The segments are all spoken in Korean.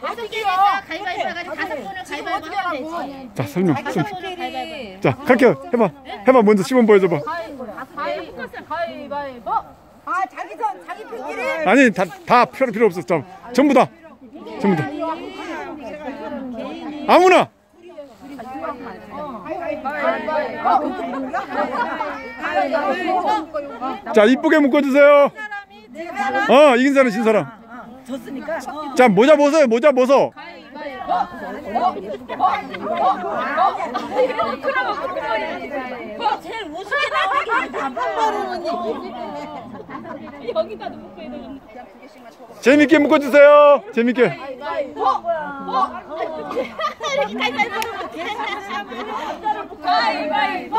다섯 개니까 가위바위보 해가지고 다섯 번을 가위바위보 하면 되지. 자 설명. 다섯. 번을 가위바위보. 자 그렇게 해봐. 해봐 먼저 시범 보여줘봐. 가위바위보. 아 자기 전 자기 필기를. 아니 다다 필요 필요 없어. 자, 전부 다. 전부 다. 아무나. 자 이쁘게 묶어주세요. 어 이긴 사람 진 사람. 졌으니까. 자 모자 벗어요 모자 벗어. 제일 우습게 나가게 답답하는 재밌게 묶어주세요. 재밌게. 가위바위보.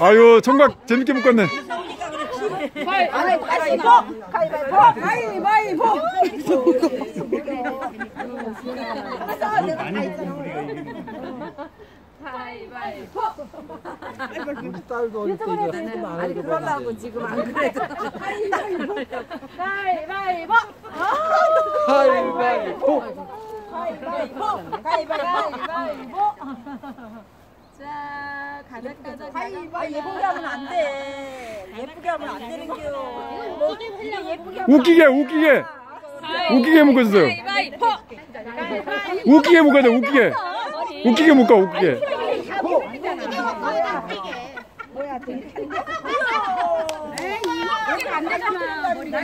아유 청각 재밌게 묶었네. 가위바위보. 가위바위보. 가위바위보. 우리 딸도 어릴 때 이거 한번 안 해줘봐. 지금 안 그래도. 가위바위보. 가위바위보. 가위바위보. 가위바위보. 자, 가닥 가닥. 아 예쁘게 하면 안 돼. 예쁘게 하면 안 되는 겨. 이게 예쁘게 하면 웃기게 웃기게 웃기게 묶어주세요. 웃기게 묶어줘 웃기게 웃기게 묶어 웃기게. 안 되잖아. 머리가.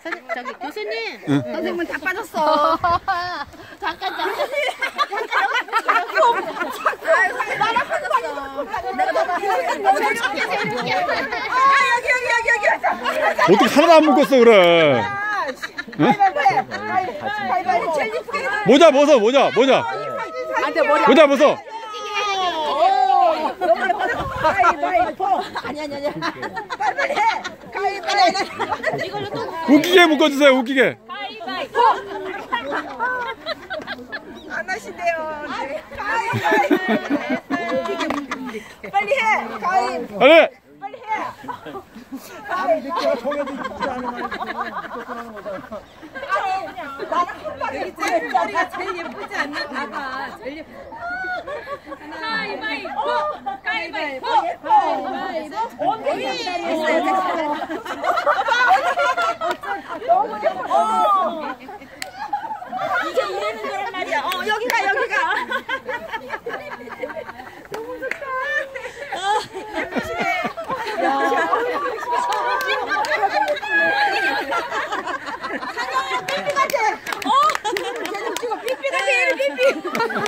선- 저기 교수님, 선생님은 다 빠졌어. 잠깐 잠깐. 여기 여기 여기 여기. 어떻게 하나도 안 묶었어 그래. 모자 벗어 모자 모자. 모자 벗어. 웃기게 묶어주세요 웃기게. 안 하신대요. 네. 가위바위보. 빨리 해. 가위. 아니 빨리 해. 아니 내가 정해도 있지 무조건 하는 거잖아. 나는 한 방에 제일 머리가 제일 예쁘지 않나 봐봐. 제일 예쁘. 가위바위보. 가위바위보. 가위바위보. 언니. 됐어요. 너무 예뻐. 이게 이래는 거란 말이야. 어 여기가 여기가. 너무 좋다. 어, 예쁘시네. 상영아 삐삐 같아. 어? 쟤좀 찍어 삐삐 같아. 삐삐.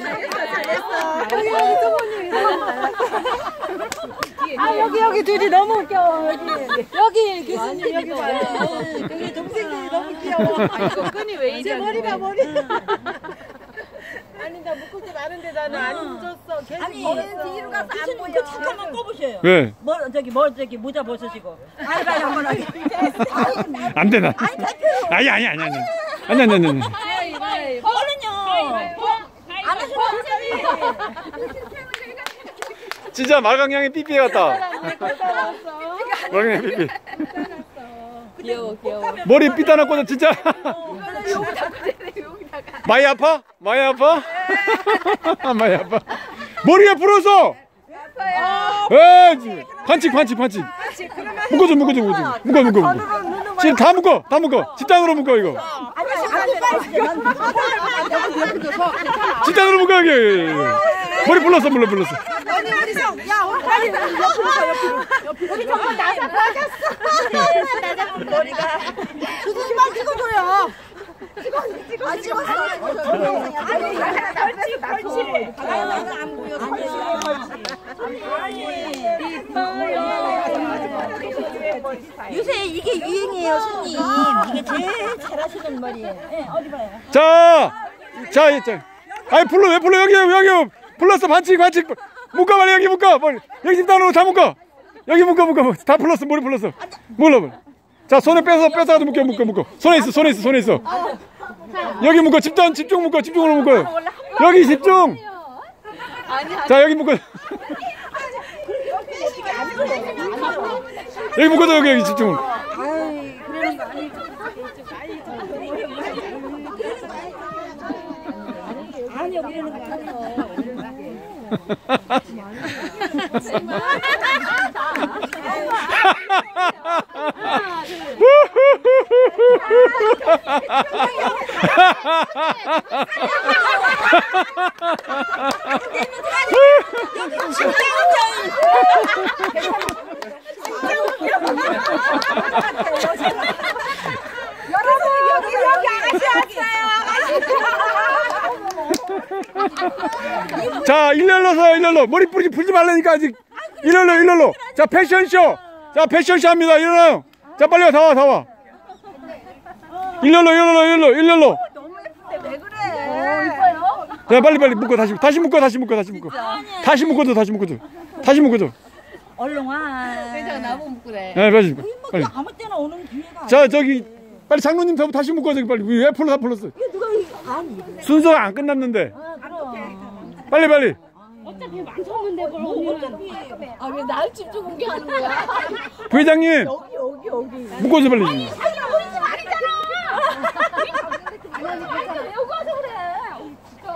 잘했어 잘했어. 여기 여기 소모님. 아 여기 둘이 너무 웃겨 여기 여기 교수님 여기 봐요. 여기 동생들이 너무 귀여워. 아 이거 끈이 왜 이래? 제 머리가 머리. 아니 나 묶을 줄 아는데 나는 안 묶었어. 계속 아니 뒤로 가서 안 보여. 그 잠깐만 꺼보셔요. 왜? 뭐 저기 뭐 저기 모자 벗으시고. 아이 빨리 한번 하게. 안 되나? 아니 아니 아니 아니 아니 아니 아니. 가위바위보. 얼른요. 안 하셔도. 진짜 말강량이 삐삐 같다. 말강량 삐삐. 귀여워 귀여워. 머리 삐따나 꽂아 진짜. 많이 아파? 많이 아파? 많이 아파. 머리가 부러서. 에 반칙 반칙 반칙. 묶어 줘 묶어 줘 묶어 줘 묶어 묶어 묶어. 지금 다 묶어 다 묶어. 집단으로 묶어 이거. 집단으로 묶어 여기. 머리 불렀어 불러 불렀어. 아니 우리 성, 야 우리 빨리 옆으로 가 옆으로. 우리 정말 나사 빠졌어. 머리가. 주둥이 빨리 찍어줘요. 찍어 찍어. 아 찍었어. 아니 벌칙 벌칙. 나는 안 보여. 벌칙 벌칙. 아니. 이뻐요. 요새 이게 유행이에요, 손님. 이게 제일 잘하시는 말이에요. 네, 어디 봐요. 자, 자, 이- 자. 아니 불러 왜 불러 여기 여기 불렀어 반칙 반칙 묶어 빨리 여기 묶어. 빨리. 여기 집단으로 다 묶어. 여기 묶어 묶어 묶어. 다 불렀어 머리 불렀어. 몰라 몰라 자 손에 빼서 빼서라도 묶어 묶어 묶어. 손에 있어 손에 있어 손에 있어. 여기 묶어. 집단 집중 묶어 집중으로 묶어. 여기 집중. 자 여기 묶어. 여기 묶어줘 여기 여기 집중으로. 여러분, 여기, 여기 아가씨 왔어요, 자, 일렬로서 일렬로 머리 뿌리지 풀지 말라니까 아직 일렬로 일렬로. 자, 패션쇼. 자, 패션쇼 합니다. 일어나요. 자, 빨리 와, 다 와, 다 와. 일렬로 일렬로 일렬로 일렬로. 왜 그래? 자, 빨리 빨리 묶어 다시 다시 묶어 다시 묶어 다시 묶어. 다시 묶어줘 다시 묶어줘. 다시 묶어줘. 얼른 와. 내가 나보고 그래. 네, 빨리 묶어. 빨리. 아무 때나 오는 기회가 자, 저기 빨리 장로님 저 다시 묶어 저기 빨리 왜 풀러 다 풀렀어? 누가 아니. 순서가 안 끝났는데. 아, 그럼. 빨리 빨리. 어차피 망쳤는데 뭘 언니는. 아왜 나를 집중 공개하는 거야? 부회장님 여기, 여기, 여기. 묶어줘 빨리. 자기가 우리 집 아니잖아. 아니 왜 오가서 그래? 어우, 진짜.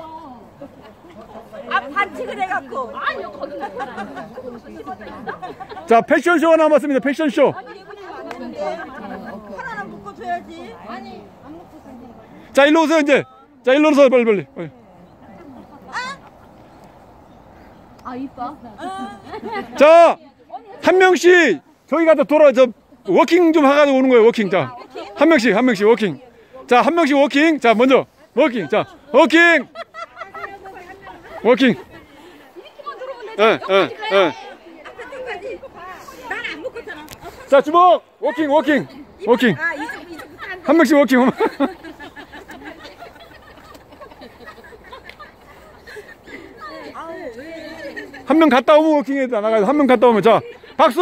아, 반칙을 해갖고. 아니요 거기. 자, 패션쇼가 남았습니다. 패션쇼. 하나는 묶어줘야지. 자, 일로 오세요 이제. 자, 일로 오세요 빨리 빨리. 빨리. 아 이뻐. 자, 한 명씩 저기 가서 돌아 저 워킹 좀 하가지고 오는 거예요. 워킹. 자, 한 명씩 한 명씩 워킹. 자, 한 명씩 워킹. 자, 먼저 워킹. 자, 워킹. 워킹. 예, 예, 예. 자, 주먹. 워킹, 워킹. 워킹. 아, 한한 명씩 워킹. 한 명 갔다 오면 워킹해야 돼. 나가서 한명 갔다 오면 자, 박수!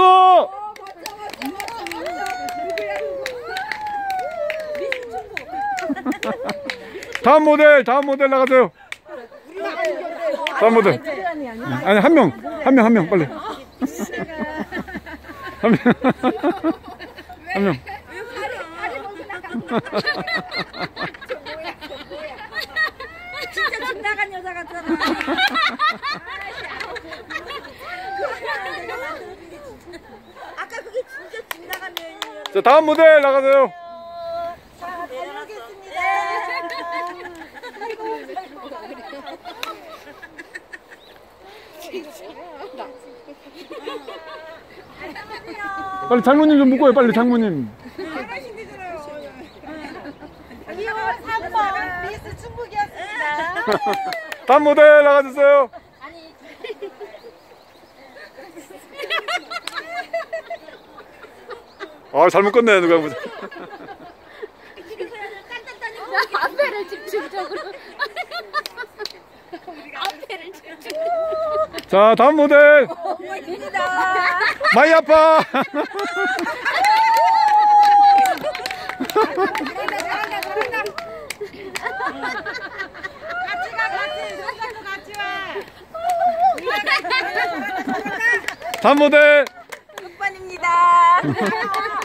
다음 모델, 다음 모델 나가세요. 다음 모델. 아니 한 명, 한 명, 한 명 빨리. 한 명, 한 명. 진짜 집 나간 여자 같잖아. 아까 그게 진짜 집 나간 여인이었는데. 자 다음 모델 나가세요. 다녀오겠습니다. 빨리 장모님 좀 묶어요. 빨리 장모님. 이호 3번 미스 충북이었습니다. 다음 모델 나가주세요. 아, 잘 묶었네, 누가 보자. 앞에를 집중적으로. 앞에를 집중. 자, 다음 모델. 마이 아빠. 다음 모델. 6번입니다.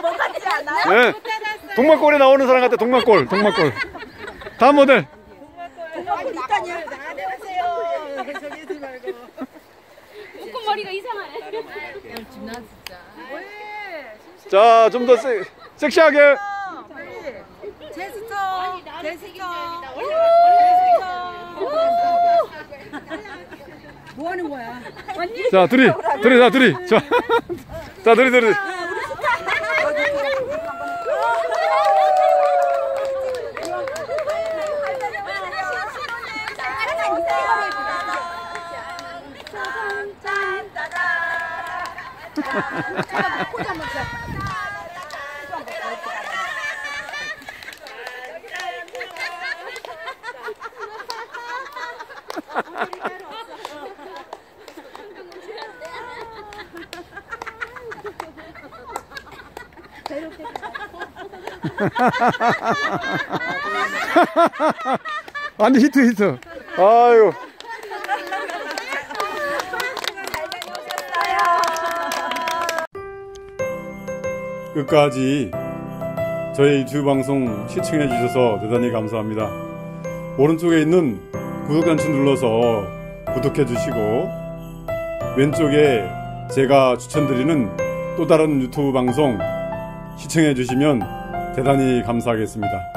뭐 같지 않아? 네. 동막골에 나오는 사람 같아, 동막골, 동막골. 다음 모델. 일단요. 안녕하세요. 저기 말고. 묶음머리가 이상하네. 자, 좀 더 섹시하게. 뭐 하는 거야? 언니. 자, 둘이. 둘이 자, 둘이. 자. 자, 둘이 둘이. 완전 히트 히트. 아유. 끝까지 저희 유튜브 방송 시청해 주셔서 대단히 감사합니다. 오른쪽에 있는 구독 단추 눌러서 구독해 주시고 왼쪽에 제가 추천드리는 또 다른 유튜브 방송 시청해 주시면 대단히 감사하겠습니다.